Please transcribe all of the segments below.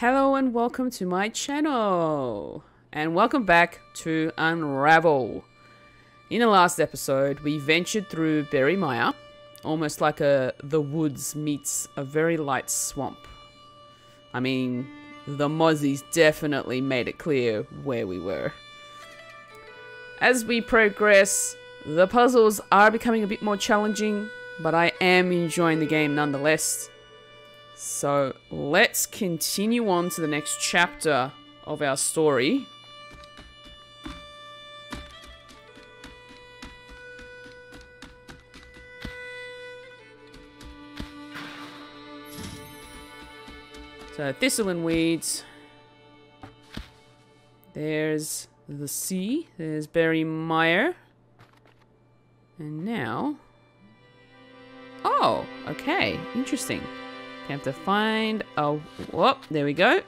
Hello and welcome to my channel. And welcome back to Unravel. In the last episode, we ventured through Berry Mire, almost like a the woods meets a very light swamp. I mean, the Mozzies definitely made it clear where we were. As we progress, the puzzles are becoming a bit more challenging, but I am enjoying the game nonetheless. So let's continue on to the next chapter of our story. So thistle and weeds. There's the sea. There's Berry Mire. And now... Oh, okay. Interesting. Okay, have to find... Oh, whoop, there we go.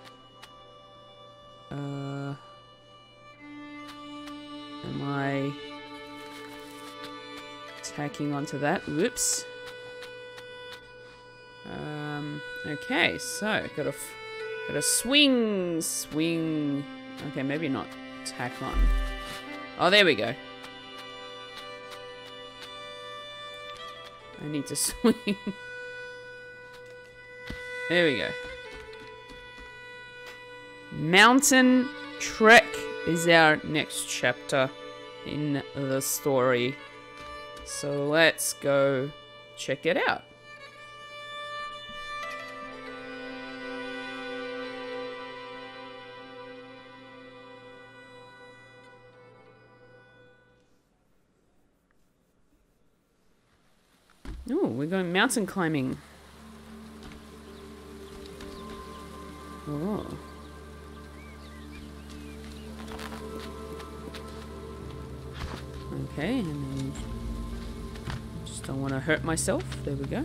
Uh... Am I... Tacking onto that? Whoops. Um, okay, so, gotta, gotta swing, swing. Okay, maybe not tack on. Oh, there we go. I need to swing. There we go. Mountain Trek is our next chapter in the story. So let's go check it out. Oh, we're going mountain climbing. Oh. Okay, and then just don't want to hurt myself. There we go.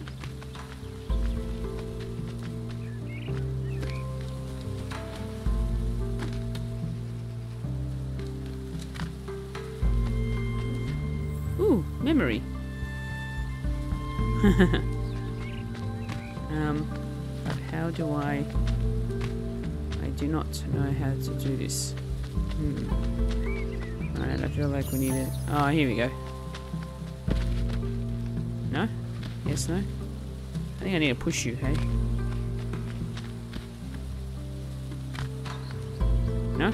Ooh, memory. um, but how do I... I do not know how to do this. Hmm. Alright, I feel like we need it. Oh, here we go. No? Yes, no? I think I need to push you, hey? No?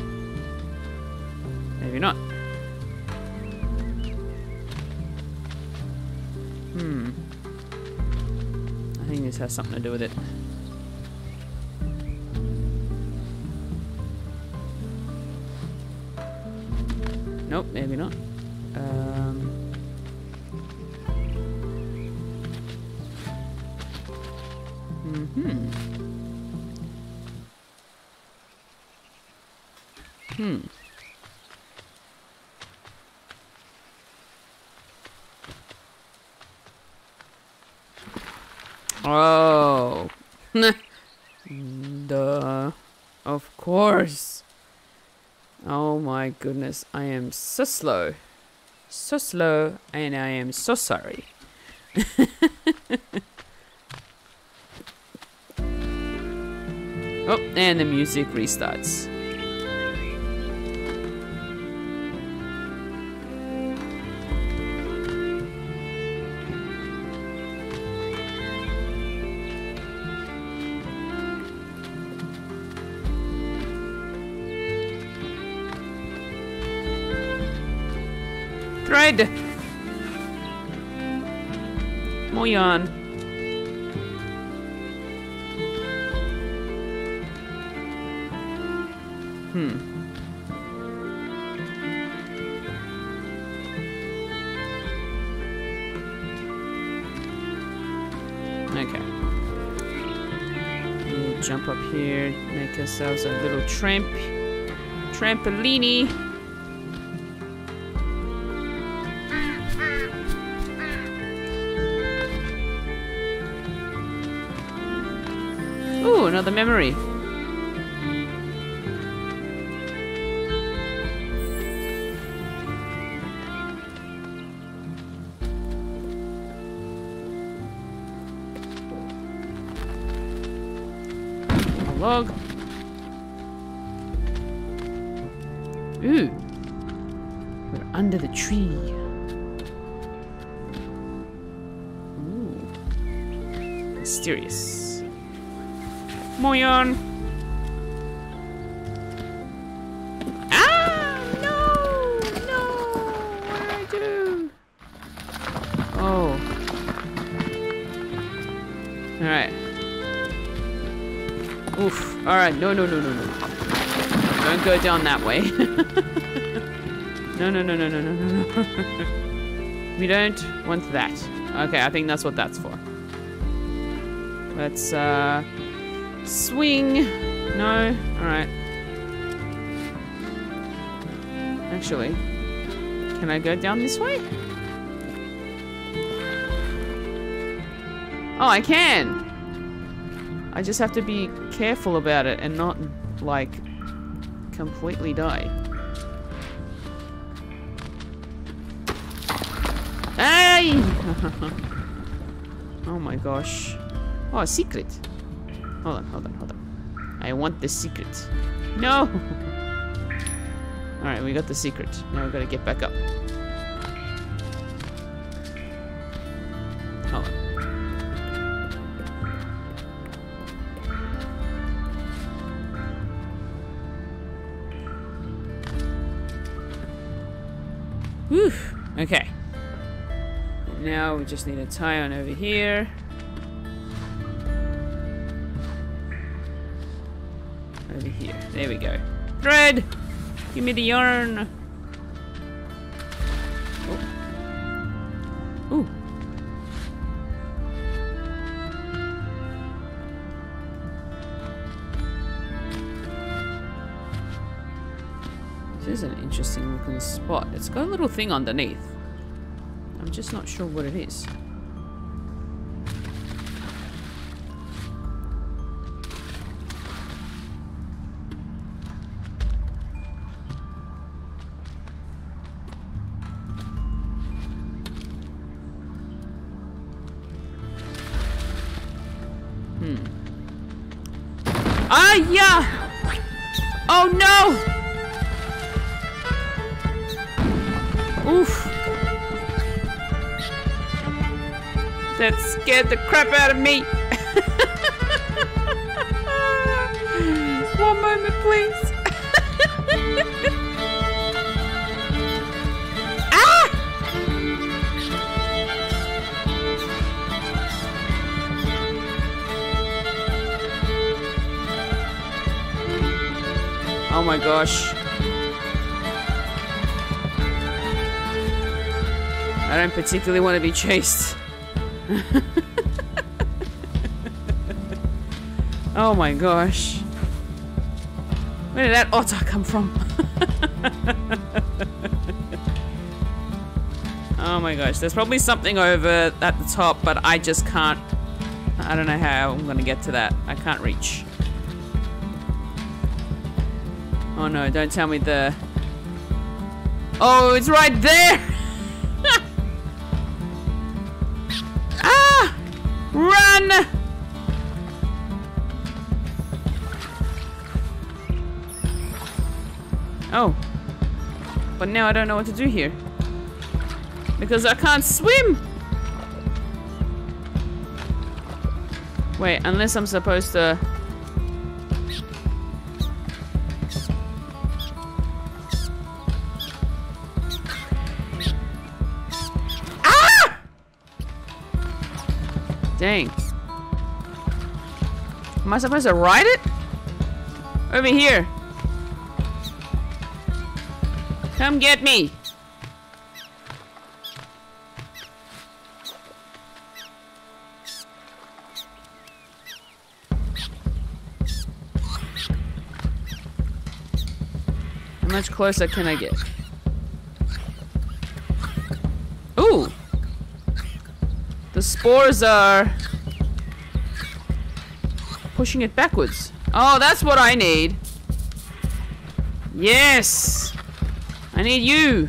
Maybe not. Hmm. I think this has something to do with it. Maybe not. Um, hmm. Hmm. Oh. Duh. Of course. Goodness. I am so slow. So slow, and I am so sorry. oh, and the music restarts. More yarn. Hmm. Jump up here, make ourselves a little tramp, trampolini. the memory. A log. Ooh. We're under the tree. Ooh. Mysterious. Moyon. Ah! No! No! What did I do? Oh. Alright. Oof. Alright, no, no, no, no, no. Don't go down that way. no, no, no, no, no, no, no, no. we don't want that. Okay, I think that's what that's for. Let's, uh... Swing! No? Alright. Actually, can I go down this way? Oh, I can! I just have to be careful about it and not, like, completely die. Hey! oh my gosh. Oh, a secret. Hold on, hold on, hold on. I want the secret. No! Alright, we got the secret. Now we gotta get back up. Hold on. Whew. Okay. Now we just need to tie on over here. Over here. There we go. Thread! Give me the yarn. Oh. Ooh. This is an interesting looking spot. It's got a little thing underneath. I'm just not sure what it is. Ah, yeah! Oh no! Oof. That scared the crap out of me. One moment, please. Oh my gosh. I don't particularly want to be chased. oh my gosh. Where did that otter come from? oh my gosh, there's probably something over at the top, but I just can't. I don't know how I'm gonna get to that. I can't reach. Oh no, don't tell me the. Oh, it's right there! ah! Run! Oh. But now I don't know what to do here. Because I can't swim! Wait, unless I'm supposed to... Dang. Am I supposed to ride it? Over here. Come get me. How much closer can I get? spores are pushing it backwards. Oh, that's what I need. Yes! I need you.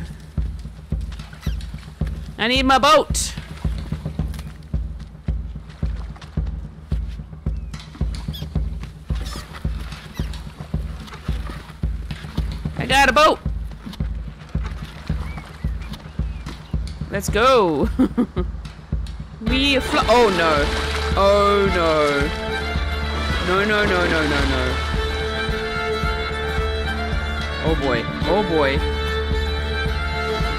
I need my boat. I got a boat. Let's go. we fly. Oh no. Oh no. No, no, no, no, no, no. Oh boy. Oh boy.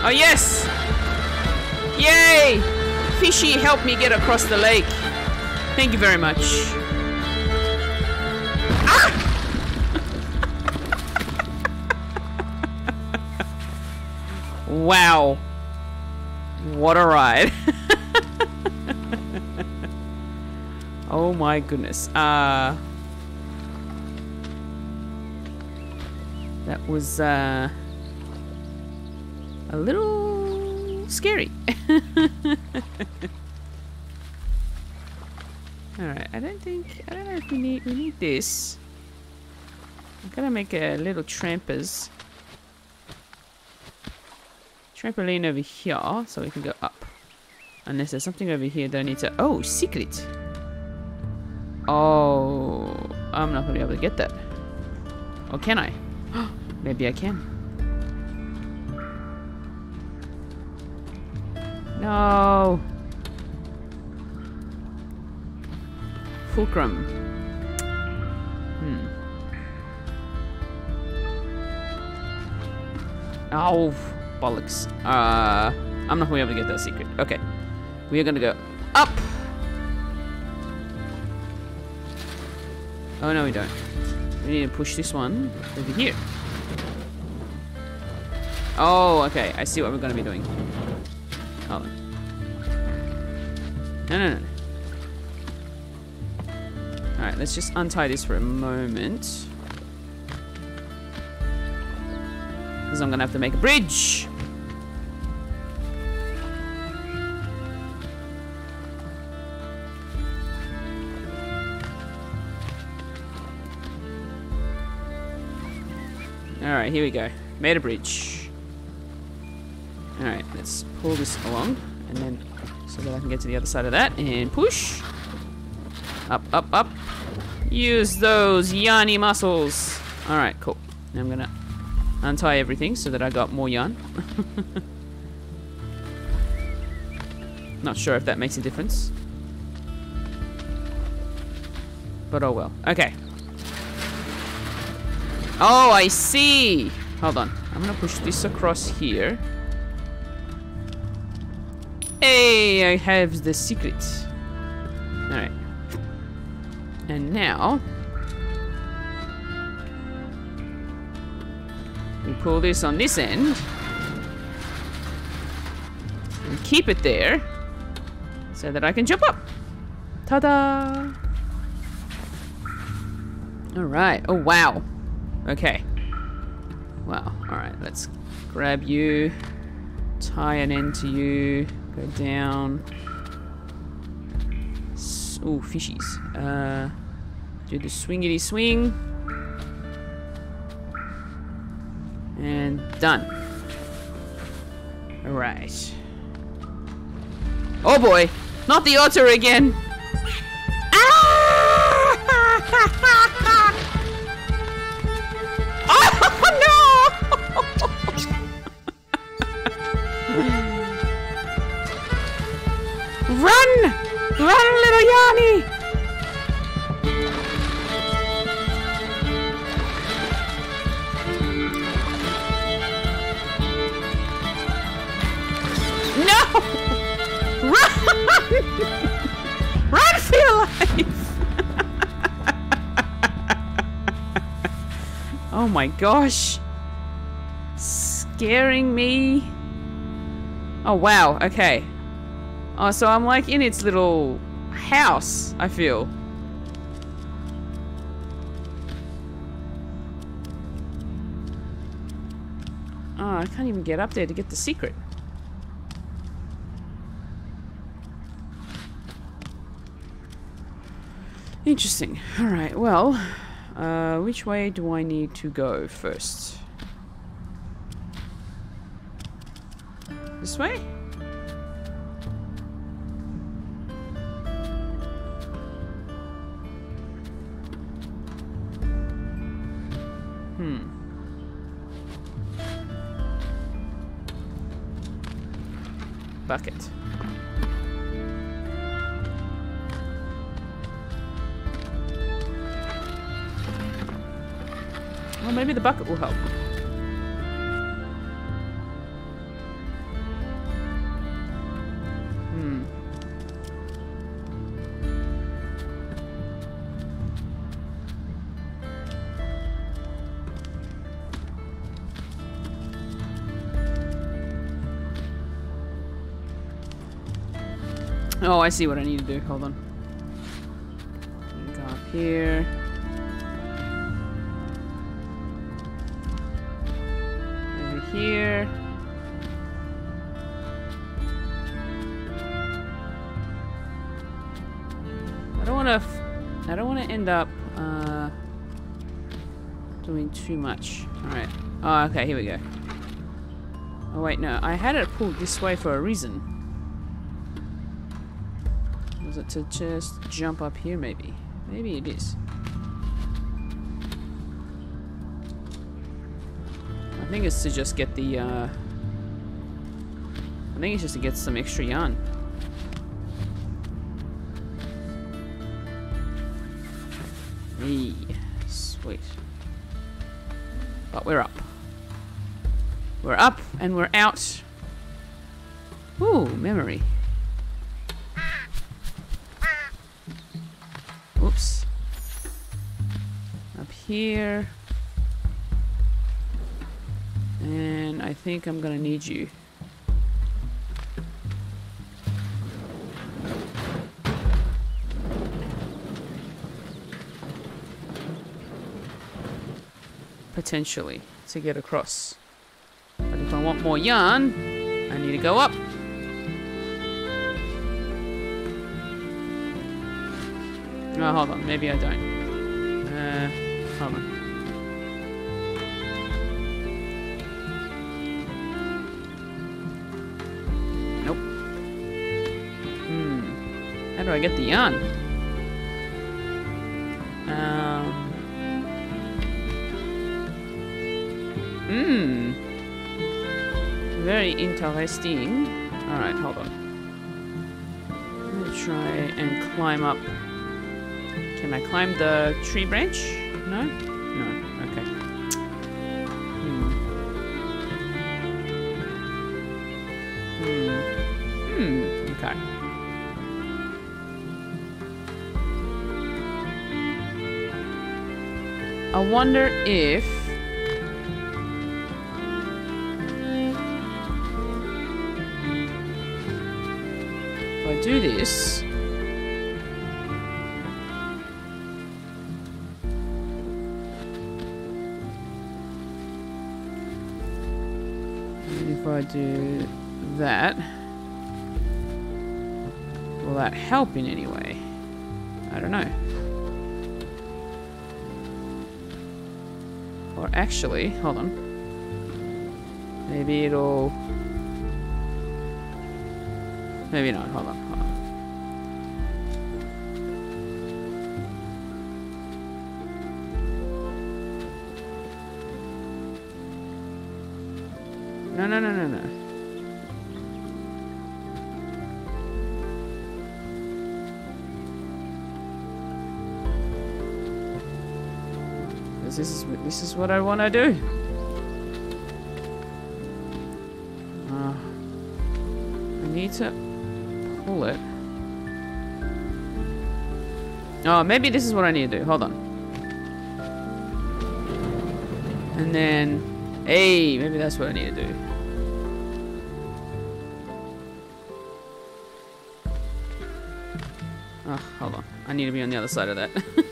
Oh yes! Yay! Fishy, help me get across the lake. Thank you very much. Ah! wow. What a ride. oh my goodness. Uh That was uh a little scary. Alright, I don't think I don't know if we need we need this. I'm gonna make a little trampers. Trampoline over here, so we can go up. Unless there's something over here that I need to Oh, secret! Oh I'm not gonna be able to get that. Or can I? Maybe I can. No. Fulcrum. Hmm. Oh, bollocks. Uh, I'm not to be able to get that secret. Okay. We are to go up. Oh, no, we don't. We need to push this one over here. Oh, okay. I see what we're going to be doing. On. No, no, no. Alright, let's just untie this for a moment. Because I'm going to have to make a bridge. Alright, here we go. Made a bridge. Alright, let's pull this along. And then, so that I can get to the other side of that. And push. Up, up, up. Use those yarny muscles. Alright, cool. Now I'm gonna untie everything so that I got more yarn. Not sure if that makes a difference. But oh well. Okay. Oh, I see! Hold on. I'm gonna push this across here. Hey, I have the secret. Alright. And now... We pull this on this end. And keep it there. So that I can jump up. Ta-da! Alright. Oh, wow. Okay. Wow. Alright, let's grab you. Tie an end to you. Go down. Oh, fishies. Uh, do the swingity swing. And done. Alright. Oh boy! Not the otter again! Run, little Yarny! No! Run! Run for your life! oh my gosh. Scaring me. Oh wow, okay. Oh, so I'm like in its little house, I feel. Oh, I can't even get up there to get the secret. Interesting. Alright, well, uh, which way do I need to go first? This way? Hmm. bucket. Well, maybe the bucket will help. I see what I need to do. Hold on. Go up here. Over here. I don't want to. I don't want to end up uh, doing too much. All right. Oh, okay. Here we go. Oh wait, no. I had it pulled this way for a reason. It to just jump up here, maybe? Maybe it is. I think it's to just get the, uh... I think it's just to get some extra yarn. Hey, sweet. But we're up. We're up and we're out. Ooh, memory. Here. And I think I'm gonna need you. Potentially, to get across. But if I want more yarn, I need to go up. Oh, hold on. Maybe I don't. Uh, on. Nope. Hmm. How do I get the yarn? Um. Hmm. Very interesting. Alright, hold on. I'm gonna try and climb up. Can I climb the tree branch? No? No. Okay. Hmm. Hmm. Hmm. Okay. I wonder if if I do this if I do that will that help in any way I don't know or actually hold on maybe it'll Maybe not. Hold on. This is what I want to do. Uh, I need to pull it. Oh, maybe this is what I need to do. Hold on. And then, hey, maybe that's what I need to do. Oh, hold on. I need to be on the other side of that.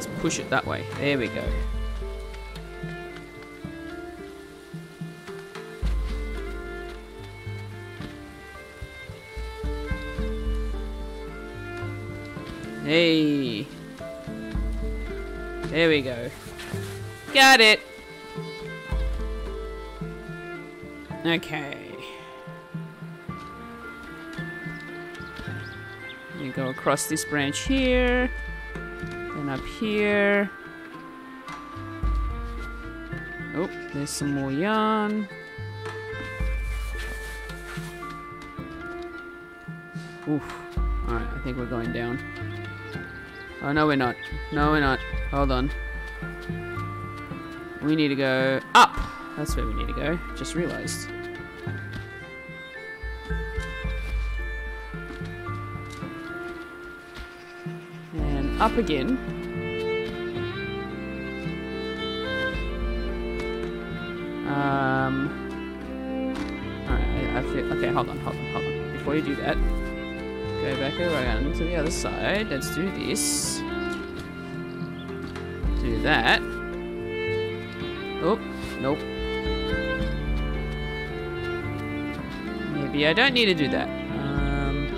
let's push it that way. There we go. Hey. There we go. Got it. Okay. You go across this branch here. Up here. Oh, there's some more yarn. Oof. Alright, I think we're going down. Oh, no, we're not. No, we're not. Hold on. We need to go up. That's where we need to go. Just realized. And up again. Um. Alright, I, I feel. Okay, hold on, hold on, hold on. Before you do that, go back around to the other side. Let's do this. Do that. Oh, nope. Maybe I don't need to do that. Um.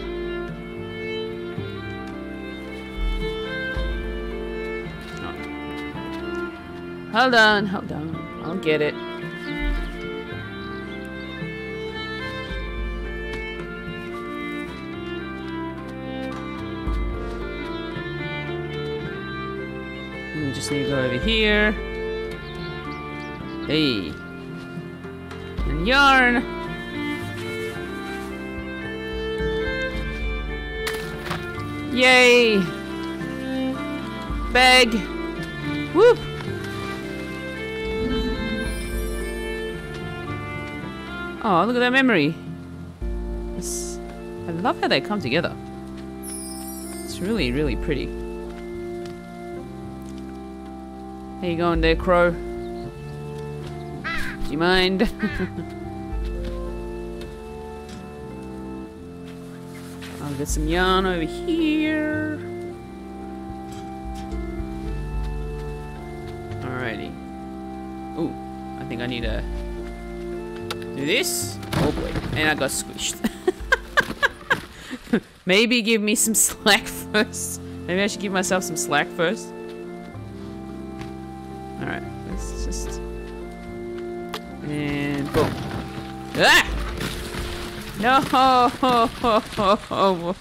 Hold on, hold on. I'll get it. To go over here. Hey. And yarn. Yay. Bag. Whoop. Oh, look at that memory. It's, I love how they come together. It's really, really pretty. How you going there, Crow? Do you mind? I'll get some yarn over here. Alrighty. Ooh, I think I need to do this. Oh boy, and I got squished. Maybe give me some slack first. Maybe I should give myself some slack first. No!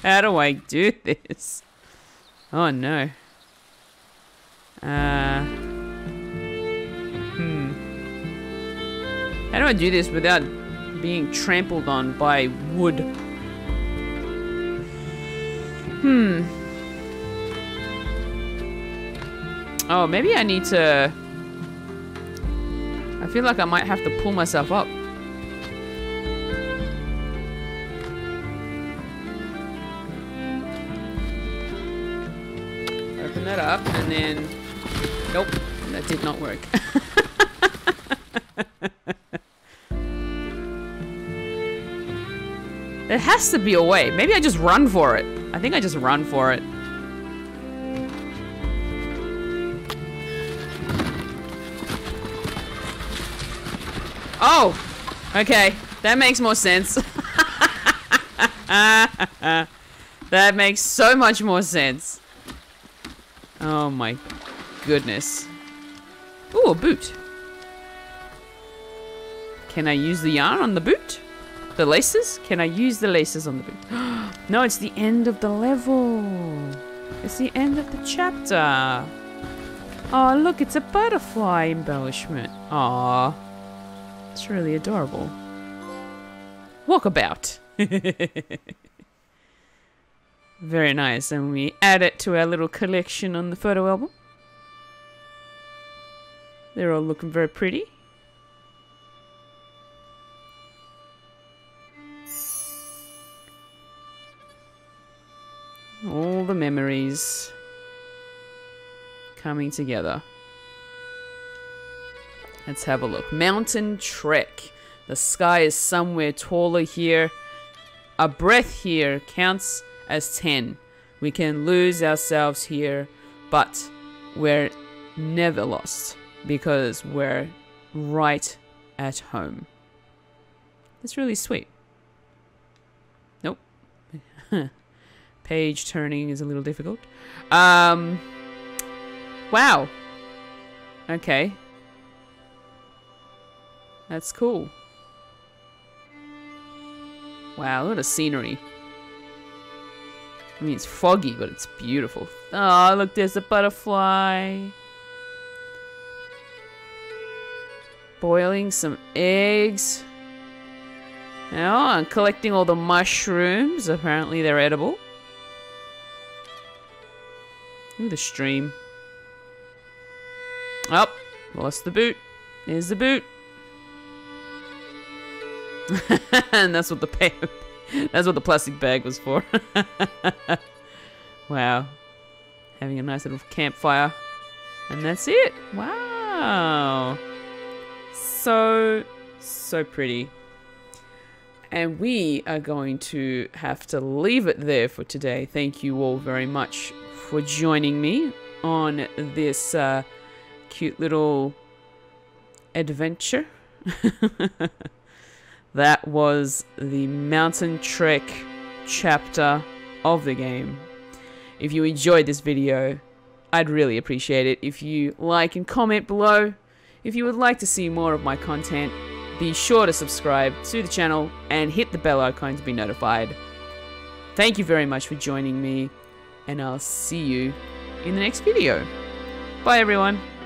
How do I do this? Oh no. Uh... Hmm. How do I do this without being trampled on by wood? Hmm. Oh, maybe I need to... I feel like I might have to pull myself up. Then... Nope, that did not work. there has to be a way. Maybe I just run for it. I think I just run for it. Oh! Okay. That makes more sense. that makes so much more sense. Oh my goodness. Ooh, a boot. Can I use the yarn on the boot? The laces? Can I use the laces on the boot? no, it's the end of the level. It's the end of the chapter. Oh, look, it's a butterfly embellishment. Aw. It's really adorable. Walkabout. Very nice. And we add it to our little collection on the photo album. They're all looking very pretty. All the memories coming together. Let's have a look. Mountain Trek. The sky is somewhere taller here. A breath here counts as 10. We can lose ourselves here, but we're never lost because we're right at home. That's really sweet. Nope. Page turning is a little difficult. Um, wow. Okay. That's cool. Wow, what a scenery. I mean, it's foggy, but it's beautiful. Oh, look, there's a butterfly. boiling some eggs. Now I'm collecting all the mushrooms. Apparently they're edible. Ooh, the stream. Up, oh, lost the boot. There's the boot. and that's what the bag, that's what the plastic bag was for. wow. Having a nice little campfire. And that's it. Wow. So, so pretty. And we are going to have to leave it there for today. Thank you all very much for joining me on this uh, cute little adventure. that was the Mountain Trek chapter of the game. If you enjoyed this video, I'd really appreciate it if you like and comment below. If you would like to see more of my content, be sure to subscribe to the channel and hit the bell icon to be notified. Thank you very much for joining me, and I'll see you in the next video. Bye everyone.